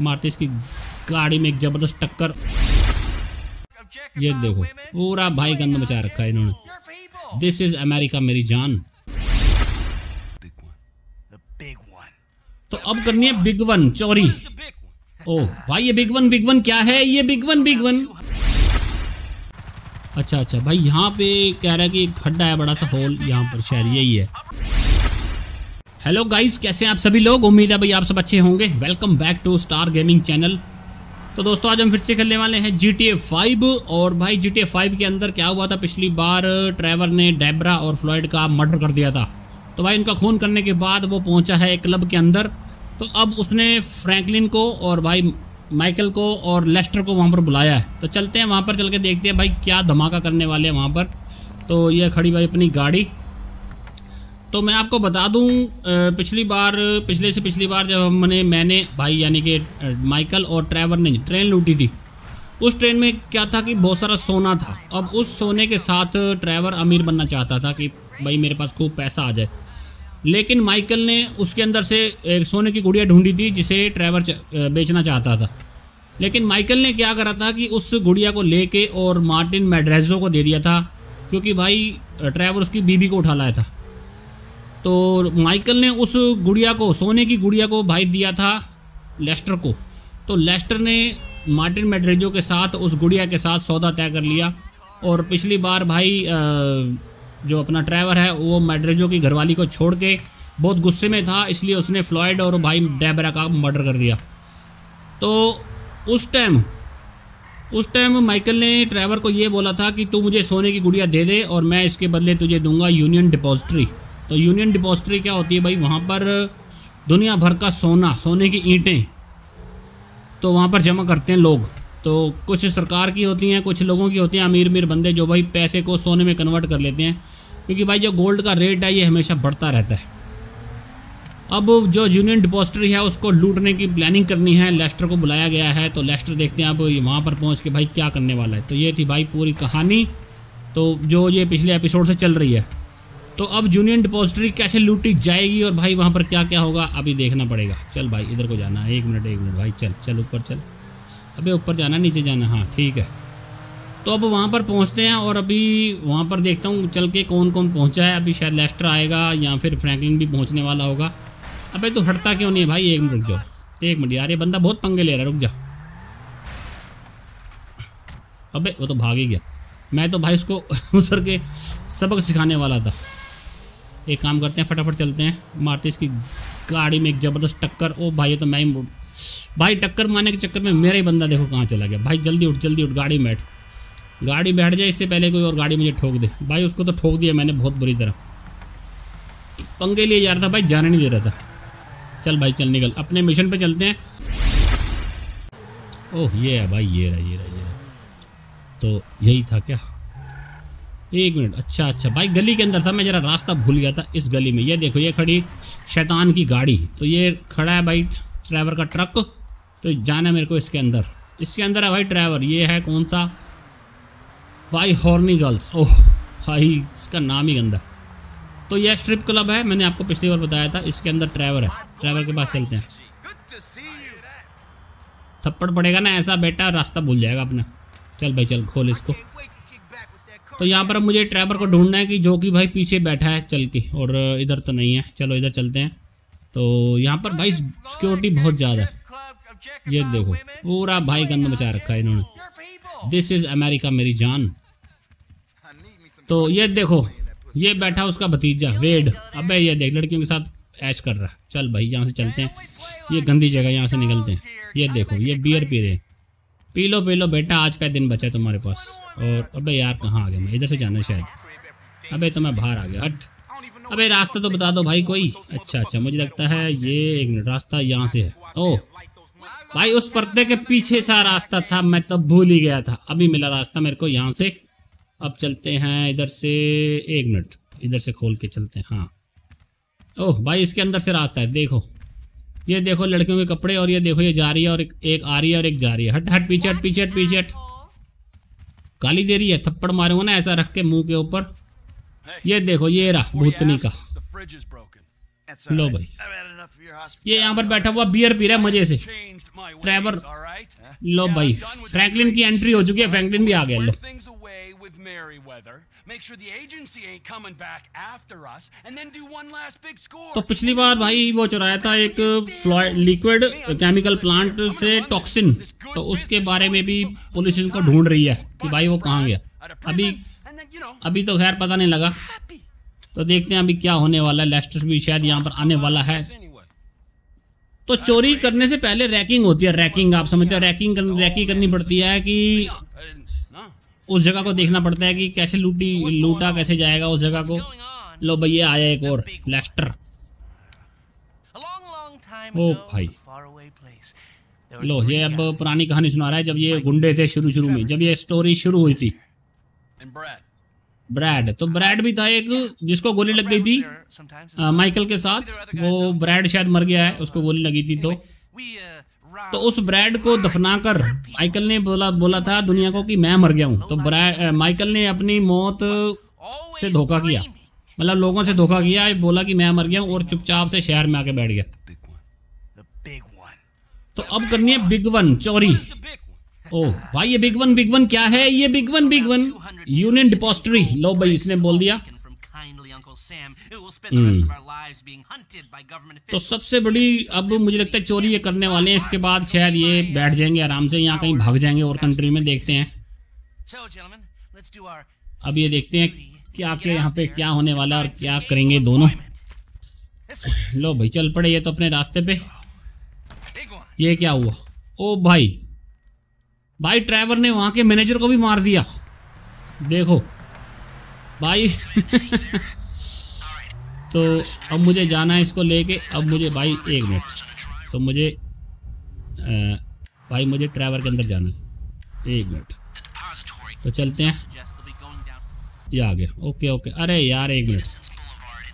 मारते इसकी गाड़ी में एक ज़बरदस्त टक्कर। ये देखो, पूरा भाई गंद मचा रखा है इन्होंने। दिस इज़ अमेरिका मेरी जान। तो अब करनी है बिग वन चोरी। ओह, भाई ये बिग वन बिग वन क्या है? ये बिग वन बिग वन अच्छा अच्छा भाई यहाँ पे कह रहा है कि खड्डा है, बड़ा सा होल यहाँ पर शायद यही है। हेलो गाइस कैसे हैं आप सभी लोग? उम्मीद है भाई आप सब अच्छे होंगे। Welcome back to star gaming channel तो दोस्तों, आज हम फिर से खेलने वाले हैं जी टी फाइव और भाई जी टी फाइव के अंदर क्या हुआ था? पिछली बार ट्रेवर ने डेबरा और फ्लॉयड का मर्डर कर दिया था। तो भाई, उनका खून करने के बाद वो पहुँचा है क्लब के अंदर। तो अब उसने फ्रैंकलिन को और भाई माइकल को और लेस्टर को वहाँ पर बुलाया है। तो चलते हैं, वहाँ पर चल के देखते हैं भाई क्या धमाका करने वाले हैं वहाँ पर। तो ये खड़ी भाई अपनी गाड़ी। तो मैं आपको बता दूँ पिछली बार, पिछले से पिछली बार जब हमने, मैंने भाई यानी कि माइकल और ट्रैवर ने ट्रेन लूटी थी, उस ट्रेन में क्या था कि बहुत सारा सोना था। अब उस सोने के साथ ट्रैवर अमीर बनना चाहता था कि भाई मेरे पास खूब पैसा आ जाए। लेकिन माइकल ने उसके अंदर से एक सोने की गुड़िया ढूंढी थी, जिसे ट्रैवर बेचना चाहता था। लेकिन माइकल ने क्या करा था कि उस गुड़िया को लेके और मार्टिन मेड्रेजो को दे दिया था, क्योंकि भाई ट्रैवर उसकी बीबी को उठा लाया था। तो माइकल ने उस गुड़िया को, सोने की गुड़िया को भाई दिया था लेस्टर को। तो लेस्टर ने मार्टिन मेड्रेजो के साथ, उस गुड़िया के साथ सौदा तय कर लिया और पिछली बार भाई जो अपना ड्राइवर है, वो मेड्रेजो की घरवाली को छोड़ के बहुत गुस्से में था, इसलिए उसने फ्लॉयड और भाई डेबरा का मर्डर कर दिया। तो उस टाइम उस टाइम माइकल ने ड्राइवर को ये बोला था कि तू मुझे सोने की गुड़िया दे दे और मैं इसके बदले तुझे दूँगा यूनियन डिपॉजिटरी। तो यूनियन डिपॉजिटरी क्या होती है भाई? वहाँ पर दुनिया भर का सोना, सोने की ईंटें तो वहाँ पर जमा करते हैं लोग। तो कुछ सरकार की होती हैं, कुछ लोगों की होती हैं अमीर अमीर बंदे जो भाई पैसे को सोने में कन्वर्ट कर लेते हैं। क्योंकि भाई जो गोल्ड का रेट है, ये हमेशा बढ़ता रहता है। अब जो यूनियन डिपॉजिटरी है, उसको लूटने की प्लानिंग करनी है। लेस्टर को बुलाया गया है तो लेस्टर देखते हैं अब वहाँ पर पहुँच के भाई क्या करने वाला है। तो ये थी भाई पूरी कहानी। तो जो ये पिछले एपिसोड से चल रही है तो अब यूनियन डिपॉजिटरी कैसे लूटी जाएगी और भाई वहाँ पर क्या क्या होगा, अभी देखना पड़ेगा। चल भाई, इधर को जाना है एक मिनट एक मिनट, भाई, चल चल, ऊपर चल। अबे ऊपर जाना, नीचे जाना हाँ ठीक है। तो अब वहाँ पर पहुँचते हैं और अभी वहाँ पर देखता हूँ चल के कौन कौन पहुँचा है। अभी शायद लेस्टर आएगा या फिर फ्रैंकलिन भी पहुँचने वाला होगा। अबे तो हटता क्यों नहीं है भाई? एक मिनट जाओ। एक मिनट यार, ये बंदा बहुत पंगे ले रहा है, रुक जा। अबे, वो तो भाग ही गया। मैं तो भाई उसको उसर के सबक सिखाने वाला था। एक काम करते हैं, फटाफट चलते हैं। मारते इसकी गाड़ी में एक ज़बरदस्त टक्कर। ओ भाई तो मैं ही भाई, टक्कर मारने के चक्कर में मेरा ही बंदा देखो कहाँ चला गया। भाई, जल्दी उठ जल्दी उठ, गाड़ी बैठ। गाड़ी बैठ जाए, इससे पहले कोई और गाड़ी मुझे ठोक दे। भाई, उसको तो ठोक दिया मैंने बहुत बुरी तरह। पंगे लिए जा रहा था भाई, जाने नहीं दे रहा था। चल भाई, चल निकल। अपने मिशन पे चलते हैं। ओह, ये है भाई, ये रहा ये रहा ये रहा। तो यही था क्या? एक मिनट। अच्छा अच्छा। भाई, गली के अंदर था, मैं जरा रास्ता भूल गया था इस गली में। ये देखो, ये खड़ी शैतान की गाड़ी। तो ये खड़ा है भाई ड्राइवर का ट्रक। तो जाना मेरे को इसके अंदर। इसके अंदर है भाई ड्राइवर। ये है कौन सा? भाई, हॉर्नी गर्ल्स। ओह, भाई, इसका नाम ही गंदा। तो यह स्ट्रिप क्लब है, मैंने आपको पिछली बार बताया था, इसके अंदर ड्राइवर है। ड्राइवर के पास चलते हैं। थप्पड़ पड़ेगा ना ऐसा, बेटा। रास्ता भूल जाएगा अपना। चल भाई, चल, खोल इसको। तो यहाँ पर अब मुझे ड्राइवर को ढूंढना है कि जो कि भाई पीछे बैठा है चल के, और इधर तो नहीं है। चलो, इधर चलते हैं। तो यहाँ पर भाई सिक्योरिटी बहुत ज़्यादा है। ये देखो, पूरा भाई गंद मचा रखा है इन्होंने। दिस इज़ अमेरिका मेरी जान। तो ये देखो, ये बैठा उसका भतीजा वेड अबे ये देख, लड़कियों के साथ ऐश कर रहा चल भाई, यहाँ से चलते हैं। ये गंदी जगह, यहाँ से निकलते हैं। ये देखो, ये बियर पी रहे हैं। पी लो पी लो, बेटा, आज का दिन बचा तुम्हारे पास। और अबे यार कहाँ आ गया मैं? इधर से जाना शायद। अबे तो मैं बाहर आ गया। हट। अबे, रास्ता तो बता दो भाई कोई। अच्छा अच्छा मुझे लगता है ये एक मिनट, रास्ता यहाँ से है। ओ, भाई, उस पर्दे के पीछे सा रास्ता था, मैं तो भूल ही गया था। अभी मिला रास्ता मेरे को यहाँ से। अब चलते हैं इधर से, एक मिनट, इधर से खोल के चलते हैं। हाँ। ओह, भाई, इसके अंदर से रास्ता है, देखो। ये देखो लड़कियों के कपड़े और ये देखो ये जा रही है और एक, आ रही है और एक जा रही है। हट हट पीछे हट पीछे हट पीछे हट। गाली दे रही है थप्पड़ मारूँगा ना ऐसा रख के मुँह के ऊपर। ये देखो ये रहा भूतनी का। लो भाई। ये यहाँ पर बैठा हुआ बियर पी रहा है मज़े से। ट्रेवर लो भाई। फ्रैंकलिन की एंट्री हो चुकी है फ्रैंकलिन भी आ गया लो। तो पिछली बार भाई वो चुराया था एक लिक्विड केमिकल प्लांट से टॉक्सिन। तो उसके बारे में भी पुलिस इनको ढूंढ रही है कि भाई वो कहाँ गया। अभी अभी तो खैर पता नहीं लगा। तो देखते हैं अभी क्या होने वाला है। लेस्टर भी शायद यहाँ पर आने वाला है। तो चोरी करने से पहले रैकिंग होती है। रैकिंग आप समझते हो रैकिंग कर, रैकिंग करनी पड़ती है कि उस जगह को देखना पड़ता है कि कैसे लूटी लूटा कैसे जाएगा उस जगह को। लो भैया आया एक और लेस्टर ओ भाई। लो ये अब पुरानी कहानी सुना रहा है जब ये गुंडे थे शुरू शुरू में जब ये स्टोरी शुरू हुई थी। ब्रैड तो ब्रैड भी था एक जिसको गोली लग गई थी। आ, माइकल के साथ वो ब्रैड शायद मर गया है उसको गोली लगी थी तो। तो उस ब्रैड को दफनाकर माइकल ने बोला बोला था, दुनिया को कि मैं मर गया हूँ। तो माइकल ने अपनी मौत से धोखा किया। मतलब लोगों से धोखा किया, बोला कि मैं मर गया हूँ और चुपचाप से शहर में आके बैठ गया। तो अब करनी है बिग वन, चोरी। ओह भाई ये बिग वन बिग वन क्या है? ये big one big one. Union depository लो भाई, इसने बोल दिया। तो सबसे बड़ी अब मुझे लगता है चोरी ये करने वाले हैं इसके बाद शायद ये बैठ जाएँगे आराम से यहाँ कहीं भाग जाएँगे और कंट्री में देखते हैं अब ये देखते हैं क्या क्या यहाँ पे क्या होने वाला है और क्या करेंगे दोनों लो भाई चल पड़े ये तो अपने रास्ते पे ये क्या हुआ ओ भाई भाई ड्राइवर ने वहाँ के मैनेजर को भी मार दिया देखो भाई तो अब मुझे जाना है इसको लेके अब मुझे भाई एक मिनट। तो मुझे आ, भाई मुझे ट्रैवर के अंदर जाना है। एक मिनट। तो चलते हैं। ये आ गया। Okay okay. अरे यार एक मिनट।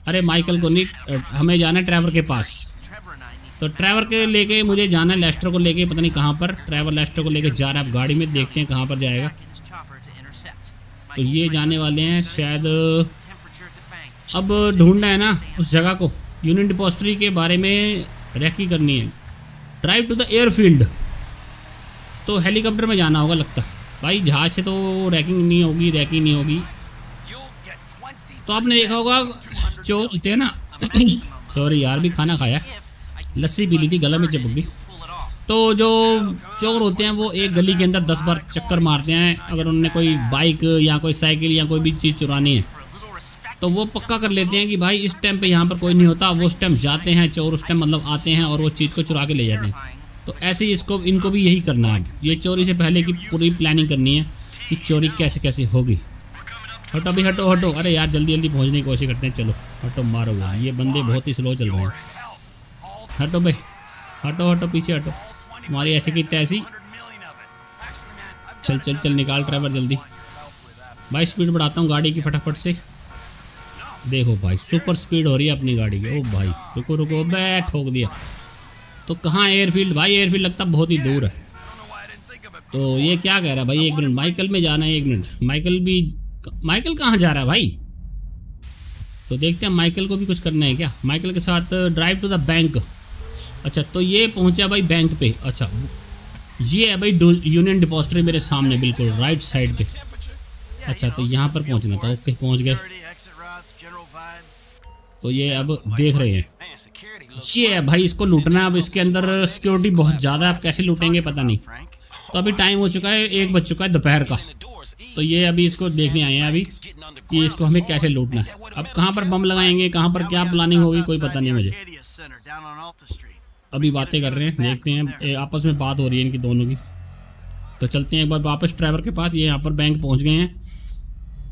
अरे माइकल को नहीं हमें जाना है ड्राइवर के पास। तो ट्रैवर के लेके मुझे जाना है लेस्टर को लेके पता नहीं कहाँ पर। ट्रैवर लेस्टर को लेके जा रहा है। आप गाड़ी में देखते हैं कहाँ पर जाएगा। तो ये जाने वाले हैं शायद अब ढूंढना है ना उस जगह को यूनियन डिपोस्ट्री के बारे में रैकी करनी है। ड्राइव टू द एयरफील्ड तो हेलीकॉप्टर में जाना होगा लगता। भाई जहाज़ से तो रैकिंग नहीं होगी रैकिंग नहीं होगी। तो आपने देखा होगा चोर होते हैं ना सॉरी यार, भी खाना खाया। लस्सी पी ली थी, गला में चिपक गई। तो जो चोर होते हैं, वो एक गली के अंदर दस बार चक्कर मारते हैं, अगर उन्होंने कोई बाइक या कोई साइकिल या कोई भी चीज़ चुरानी है। तो वो पक्का कर लेते हैं कि भाई इस टाइम पे यहाँ पर कोई नहीं होता, वो उस टाइम जाते हैं, चोर उस टाइम मतलब आते हैं और वो चीज़ को चुरा के ले जाते हैं। तो ऐसे ही इसको, इनको भी यही करना है। ये चोरी से पहले की पूरी प्लानिंग करनी है कि चोरी कैसे कैसे होगी। हटो अभी, हटो हटो। अरे यार, जल्दी जल्दी पहुँचने की कोशिश करते हैं। चलो, हटो, मारो ये बंदे बहुत ही स्लो चल रहे हैं। हटो भाई, हटो हटो, पीछे हटो। तुम्हारी ऐसी की तैसी। चल चल चल, निकाल ड्राइवर जल्दी। भाई स्पीड बढ़ाता हूँ गाड़ी की फटाफट से। देखो भाई सुपर स्पीड हो रही है अपनी गाड़ी की। ओ भाई, रुको रुको मैं ठोक दिया। तो कहाँ एयरफील्ड भाई एयरफील्ड लगता बहुत ही दूर है। तो ये क्या कह रहा है भाई, एक मिनट माइकल में जाना है, एक मिनट। माइकल भी माइकल कहाँ जा रहा है भाई? तो देखते हैं माइकल को भी कुछ करना है क्या? माइकल के साथ ड्राइव टू द बैंक अच्छा तो ये पहुँचा भाई बैंक पे। अच्छा ये है भाई यूनियन डिपॉजिटरी मेरे सामने, बिल्कुल राइट साइड पे। अच्छा तो यहाँ पर पहुँचना था ओके पहुँच गए तो ये अब देख रहे हैं। ये है भाई इसको लूटना अब इसके अंदर सिक्योरिटी बहुत ज़्यादा है अब कैसे लूटेंगे पता नहीं। तो अभी टाइम हो चुका है एक बज चुका है दोपहर का। तो ये अभी इसको देखने आए हैं अभी कि इसको हमें कैसे लूटना है। अब कहाँ पर बम लगाएँगे कहाँ पर क्या प्लानिंग होगी कोई पता नहीं मुझे। अभी बातें कर रहे हैं देखते हैं। आपस में बात हो रही है इनकी दोनों की। तो चलते हैं एक बार वापस ड्राइवर के पास ये यहाँ पर बैंक पहुँच गए हैं।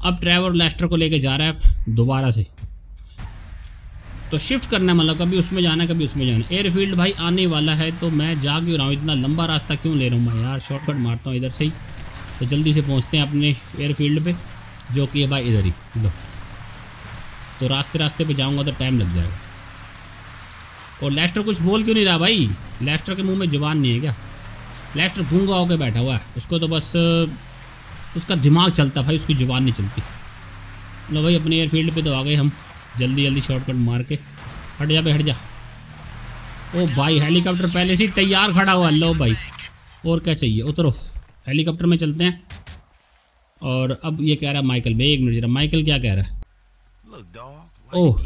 अब ड्राइवर लेस्टर को लेके जा रहा है दोबारा से। तो शिफ्ट करना मतलब कभी उसमें जाना कभी उसमें जाना एयरफील्ड भाई आने वाला है तो मैं जा क्यों रहा हूँ। इतना लंबा रास्ता क्यों ले रहा हूँ मैं यार? शॉर्टकट मारता हूँ इधर से ही। तो जल्दी से पहुँचते हैं अपने एयरफील्ड पे, जो कि है भाई इधर ही। लो। तो रास्ते रास्ते पे जाऊँगा तो टाइम लग जाएगा। और लेस्टर कुछ बोल क्यों नहीं रहा भाई? लेस्टर के मुँह में ज़ुबान नहीं है क्या? लेस्टर गूँगा होकर बैठा हुआ है। उसको तो बस उसका दिमाग चलता भाई उसकी ज़ुबान नहीं चलती। लो भाई अपने एयरफील्ड पे तो आ गए हम। जल्दी जल्दी शॉर्टकट मार के। हट जा भाई हट जा। ओ भाई हेलीकॉप्टर पहले से ही तैयार खड़ा हुआ। लो भाई और क्या चाहिए? उतरो। हेलीकॉप्टर में चलते हैं। और अब ये कह रहा है माइकल भाई एक मिनट जरा। माइकल क्या कह रहा है? ओह.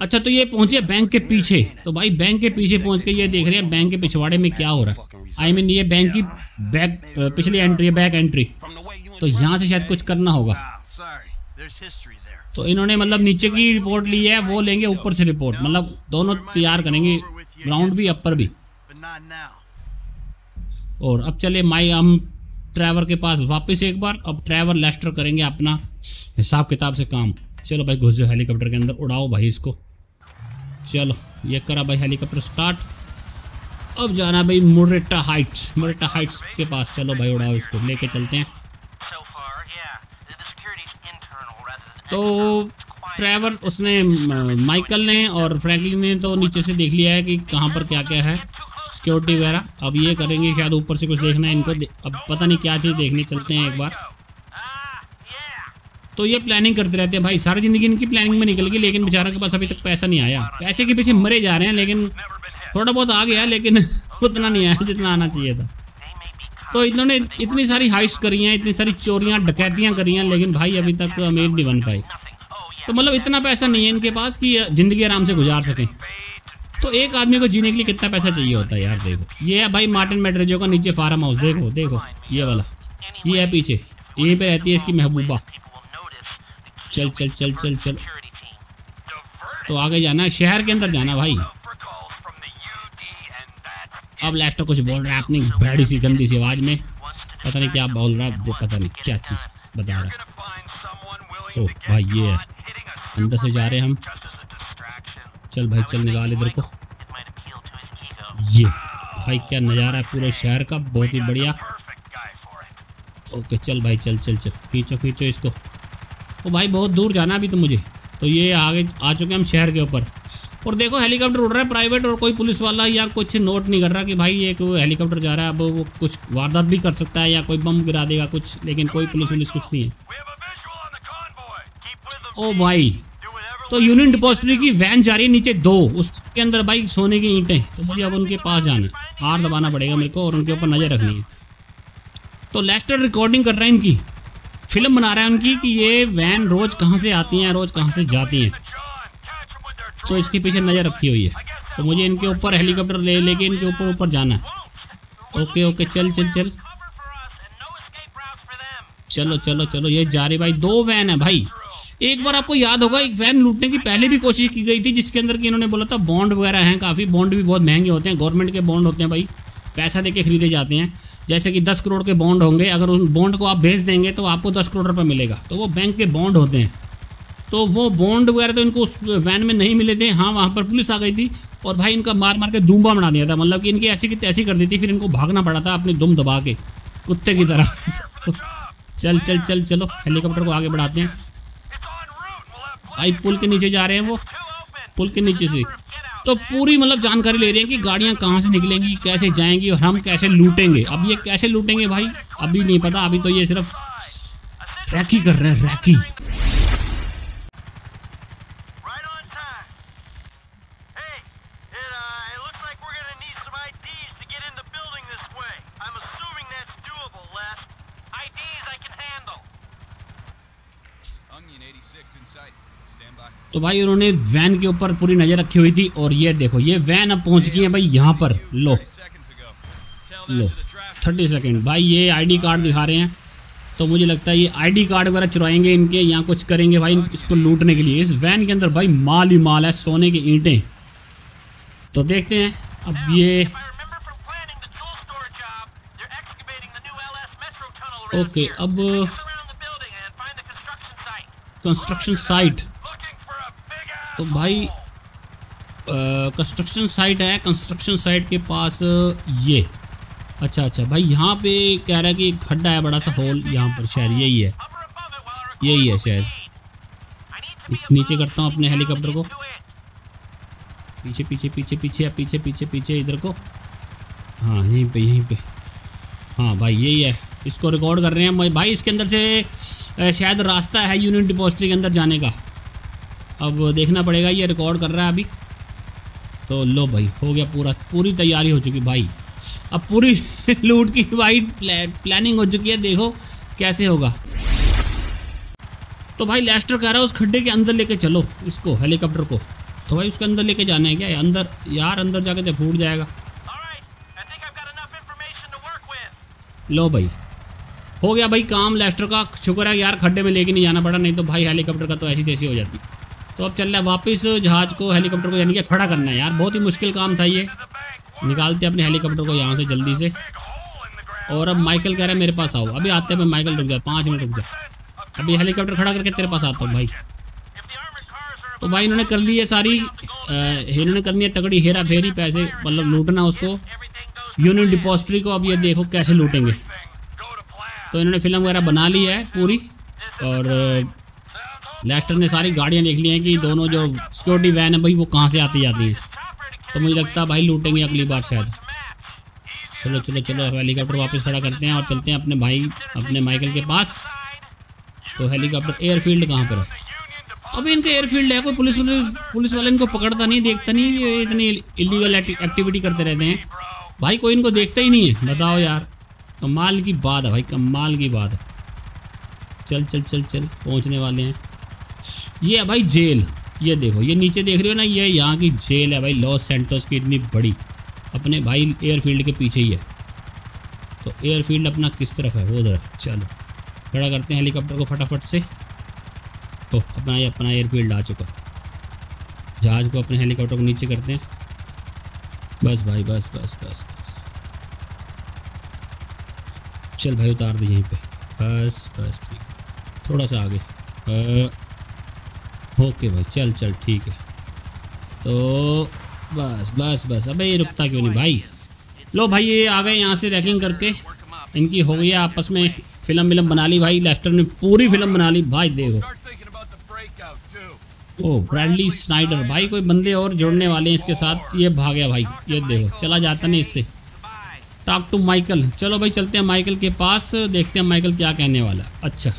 अच्छा तो ये पहुँचे बैंक के पीछे। तो भाई बैंक के पीछे पहुँच के ये देख रहे हैं, बैंक के पिछवाड़े में क्या हो रहा है। आई मीन ये बैंक की बैक पिछली एंट्री है बैक एंट्री तो यहाँ से शायद कुछ करना होगा. तो इन्होंने मतलब नीचे की रिपोर्ट ली है, वो लेंगे ऊपर से रिपोर्ट मतलब दोनों तैयार करेंगे ग्राउंड भी अपर भी. और अब चले माई, हम ट्रैवर के पास वापस एक बार। अब ट्रैवर लेस्टर करेंगे अपना हिसाब किताब से काम। चलो भाई, घुस जाओ हेलीकॉप्टर के अंदर, उड़ाओ भाई इसको। चलो, ये करा भाई हेलीकॉप्टर स्टार्ट अब जाना भाई मोरेटा हाइट्स मोरेटा हाइट्स के पास। चलो भाई, उड़ाओ इसको, लेके चलते हैं। तो ट्रैवर उसने माइकल ने और फ्रैंकलिन ने तो नीचे से देख लिया है कि कहाँ पर क्या क्या है सिक्योरिटी वगैरह। अब ये करेंगे, शायद ऊपर से कुछ देखना है इनको। अब पता नहीं क्या चीज़ देखने, चलते हैं एक बार. तो ये प्लानिंग करते रहते हैं भाई। सारी ज़िंदगी इनकी प्लानिंग में निकल गई, लेकिन बेचारों के पास अभी तक पैसा नहीं आया। पैसे के पीछे मरे जा रहे हैं, लेकिन थोड़ा बहुत आ गया लेकिन उतना नहीं आया जितना आना चाहिए था। तो इन्होंने इतनी सारी हाइस्ट करी हैं, इतनी सारी चोरियाँ, डकैतियाँ करी हैं, लेकिन भाई अभी तक अमीर नहीं बन पाए. तो मतलब इतना पैसा नहीं है इनके पास कि ज़िंदगी आराम से गुजार सकें। तो एक आदमी को जीने के लिए कितना पैसा चाहिए होता है यार, देखो। ये है भाई मार्टिन मेड्रेजो का नीचे फार्म हाउस देखो देखो, ये वाला। ये है पीछे, यहीं पे रहती है इसकी महबूबा। चल चल चल चल चल तो आगे जाना है, शहर के अंदर जाना भाई अब लेस्टर कुछ बोल रहा है अपनी भैड़ी सी गंदी सी आवाज़ में पता नहीं क्या बोल रहा है पता नहीं क्या चीज़ बता रहा तो भाई ये है, अंदर से जा रहे हम. चल भाई, चल निकाल इधर को. ये, भाई क्या नज़ारा है पूरे शहर का, बहुत ही बढ़िया. ओके, चल भाई, चल चल चल खींचो खींचो इसको ओ भाई बहुत दूर जाना अभी तो मुझे। तो ये आगे आ चुके हम शहर के ऊपर। और देखो, हेलीकॉप्टर उड़ रहा है प्राइवेट और कोई पुलिस वाला या कुछ नोट नहीं कर रहा कि भाई एक हेलीकॉप्टर जा रहा है, अब वो कुछ वारदात भी कर सकता है या कोई बम गिरा देगा कुछ, लेकिन कोई पुलिस वुलिस कुछ नहीं है. ओ भाई तो यूनियन डिपोजिटरी की वैन जा रही है नीचे दो, उसके अंदर भाई सोने की ईंटें। तो मुझे अब उनके पास जाना है। हार दबाना पड़ेगा मेरे को और उनके ऊपर नज़र रखनी है। तो लेस्टर रिकॉर्डिंग कर रहा है इनकी। फ़िल्म बना रहा है उनकी कि ये वैन रोज़ कहाँ से आती हैं, रोज़ कहाँ से जाती हैं। तो इसके पीछे नज़र रखी हुई है। तो मुझे इनके ऊपर हेलीकॉप्टर ले, लेके इनके ऊपर ऊपर जाना है। ओके ओके, चल चल चल. चलो चलो चलो, ये जा रही भाई, दो वैन है भाई। एक बार आपको याद होगा, एक वैन लूटने की पहले भी कोशिश की गई थी, जिसके अंदर कि इन्होंने बोला था, बॉन्ड वगैरह हैं काफ़ी, बॉन्ड भी बहुत महँगे होते हैं, गवर्नमेंट के बॉन्ड होते हैं भाई। पैसा दे खरीदे जाते हैं। जैसे कि दस करोड़ के बॉन्ड होंगे, अगर उन बॉन्ड को आप भेज देंगे तो आपको दस करोड़ रुपये मिलेगा। तो वो बैंक के बॉन्ड होते हैं। तो वो बॉन्ड वगैरह तो इनको उस वैन में नहीं मिले थे। हाँ वहाँ पर पुलिस आ गई थी और भाई इनका मार मार के दूंबा बना दिया था। मतलब कि इनकी ऐसी की तैसी कर दी थी, फिर इनको भागना पड़ा था अपनी दुम दबा के, कुत्ते की तरह। चल चल चल, चलो हेलीकॉप्टर को आगे बढ़ाते हैं। भाई, पुल के नीचे जा रहे हैं वो। पुल के नीचे से। तो पूरी मतलब जानकारी ले रहे हैं कि गाड़ियाँ कहाँ से निकलेंगी, कैसे जाएँगी और हम कैसे लूटेंगे। अब ये कैसे लूटेंगे भाई? अभी नहीं पता, अभी तो ये सिर्फ़ रैकी कर रहे हैं, रैकी। भाई उन्होंने वैन के ऊपर पूरी नज़र रखी हुई थी और ये देखो ये वैन अब पहुँच गई है भाई यहाँ पर। लो। 30 seconds ago. Tell लो. Thirty second. भाई ये आईडी कार्ड दिखा रहे हैं। तो मुझे लगता है ये आईडी कार्ड वगैरह चुराएँगे इनके यहाँ कुछ करेंगे भाई इसको लूटने के लिए। इस वैन के अंदर भाई माल ही माल है सोने की ईंटें। तो देखते हैं। अब ये ओके अब कंस्ट्रक्शन around तो भाई कंस्ट्रक्शन साइट है कंस्ट्रक्शन साइट के पास ये। अच्छा अच्छा भाई यहाँ पे कह रहा है कि खड्डा है, बड़ा सा होल यहाँ पर, शायद यही है। यही है शायद। नीचे करता हूँ अपने हेलीकॉप्टर को. पीछे पीछे पीछे पीछे पीछे पीछे पीछे, इधर को। हाँ यहीं पे यहीं पे। हाँ भाई यही है। इसको रिकॉर्ड कर रहे हैं। भाई- इसके अंदर से शायद रास्ता है यूनियन डिपोजिटरी के अंदर जाने का। अब देखना पड़ेगा, ये रिकॉर्ड कर रहा है अभी। तो लो भाई, हो गया पूरा, पूरी तैयारी हो चुकी भाई। अब पूरी लूट की भाई प्लानिंग हो चुकी है, देखो कैसे होगा। तो भाई लेस्टर कह रहा है, उस खड्डे के अंदर लेके चलो, इसको हेलीकॉप्टर को। तो भाई उसके अंदर लेके जाना है क्या? अंदर, यार अंदर जाके जब फूट जाएगा. लो भाई, हो गया भाई काम लेस्टर का शुक्र है यार खड्डे में लेके नहीं जाना पड़ा, नहीं तो भाई हेलीकॉप्टर का तो ऐसी तैसी हो जाती। तो अब चल रहा है वापस जहाज़ को हेलीकॉप्टर को, यानी कि खड़ा करना है यार। बहुत ही मुश्किल काम था ये। निकालते अपने हेलीकॉप्टर को यहाँ से जल्दी से। और अब माइकल कह रहा है, मेरे पास आओ। अभी आते हैं, मैं माइकल रुक जा, पाँच मिनट रुक जा। अभी हेलीकॉप्टर खड़ा करके तेरे पास आता हूँ भाई। तो भाई इन्होंने कर ली है सारी इन्होंने करनी है तगड़ी, हेरा फेरी, पैसे मतलब लूटना उसको। यूनियन डिपॉजिटरी को अब ये देखो कैसे लूटेंगे। तो इन्होंने फ़िल्म वगैरह बना ली है पूरी, और लेस्टर ने सारी गाड़ियाँ देख ली हैं कि दोनों जो सिक्योरिटी वैन है भाई, वो कहाँ से आती जाती हैं। तो मुझे लगता है भाई लूटेंगे अगली बार शायद। चलो चलो चलो हेलीकॉप्टर वापस खड़ा करते हैं और चलते हैं अपने भाई, अपने माइकल के पास। तो हेलीकॉप्टर एयरफील्ड कहाँ पर है? अभी इनका एयरफील्ड है, कोई पुलिस पुलिस वाले इनको पकड़ता नहीं, देखता नहीं, ये इतनी इलीगल एक्टिविटी करते रहते हैं। भाई कोई इनको देखता ही नहीं है, बताओ यार। कमाल की बात है भाई, कमाल की बात है। चल चल चल चल, पहुँचने वाले हैं। ये है भाई जेल। ये देखो ये नीचे देख रहे हो ना ये यहाँ की जेल है भाई लॉस सेंटोस की इतनी बड़ी। अपने भाई एयरफील्ड के पीछे ही है। तो एयरफील्ड अपना किस तरफ़ है? वो उधर चलो खड़ा करते हैं हेलीकॉप्टर को फटाफट से। तो अपना ये अपना एयरफील्ड आ चुका। जहाज़ को अपने हेलीकॉप्टर को नीचे करते हैं। बस भाई बस बस बस बस। चल भाई उतार दे यहीं पे। बस बस ठीक। थोड़ा सा आगे। अ, ओके भाई, चल चल, ठीक है। तो बस बस बस, अबे ये रुकता क्यों नहीं भाई? लो भाई, ये आ गए यहाँ से रैकिंग करके। इनकी हो गई आपस में फ़िल्म विलम बना ली भाई लेस्टर ने पूरी फ़िल्म बना ली। भाई देखो. ओ ब्रैडली स्नाइडर भाई कोई बंदे और जुड़ने वाले हैं इसके साथ। ये भाग गया भाई, ये देखो, चला जाता नहीं इससे। टॉक टू माइकल चलो भाई, चलते हैं माइकल के पास, देखते हैं माइकल क्या कहने वाला अच्छा।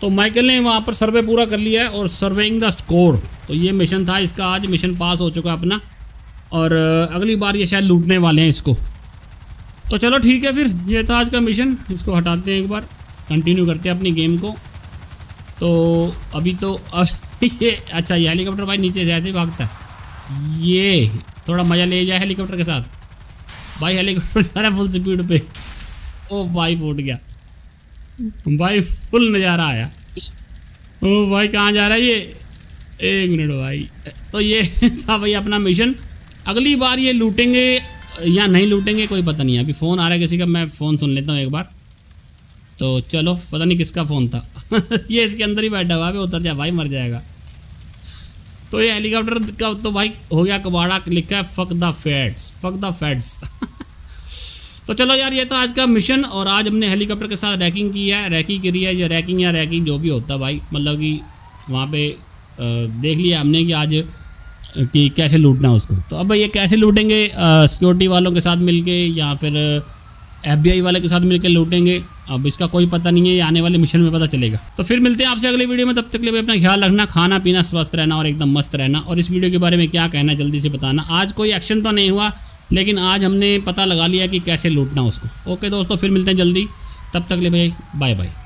तो माइकल ने वहाँ पर सर्वे पूरा कर लिया है और सर्वेइंग द स्कोर तो ये मिशन था इसका, आज मिशन पास हो चुका है अपना। और अगली बार ये शायद लूटने वाले हैं इसको। तो चलो ठीक है फिर, ये था आज का मिशन इसको हटाते हैं एक बार। कंटिन्यू करते हैं अपनी गेम को। तो अभी तो अब ये अच्छा ये हेलीकॉप्टर भाई नीचे जैसे ही भागता है। ये, थोड़ा मज़ा ले जाए हेलीकॉप्टर के साथ। भाई हेलीकॉप्टर जा रहा है फुल स्पीड पे। ओ भाई फूट गया। भाई फुल नज़ारा आया। ओ भाई, कहाँ जा रहा है ये? एक मिनट भाई। तो ये था भाई अपना मिशन अगली बार ये लूटेंगे या नहीं लूटेंगे, कोई पता नहीं अभी फ़ोन आ रहा है किसी का, मैं फ़ोन सुन लेता हूँ एक बार। तो चलो, पता नहीं किसका फ़ोन था। ये इसके अंदर ही बैठा हुआ है उतर जा, भाई मर जाएगा। तो ये हेलीकॉप्टर का तो भाई हो गया कबाड़ा, लिखा है fuck the feds fuck the feds तो चलो यार, ये था आज का मिशन और आज हमने हेलीकॉप्टर के साथ रैकिंग की है रैकिंग करी है, या रैकिंग या रैकिंग जो भी होता भाई। मतलब कि वहाँ पे देख लिया हमने कि आज, कि कैसे लूटना है उसको। तो अब ये कैसे लूटेंगे सिक्योरिटी वालों के साथ मिलके या फिर एफ़ वाले के साथ मिलकर लूटेंगे, अब इसका कोई पता नहीं है आने वाले मिशन में पता चलेगा। तो फिर मिलते हैं आपसे अगले वीडियो में, तब तक के लिए अपना ख्याल रखना, खाना पीना, स्वस्थ रहना और एकदम मस्त रहना। और इस वीडियो के बारे में क्या कहना जल्दी से बताना। आज कोई एक्शन तो नहीं हुआ लेकिन आज हमने पता लगा लिया कि कैसे लूटना उसको। ओके दोस्तों, फिर मिलते हैं जल्दी। तब तक ले भाई बाय बाय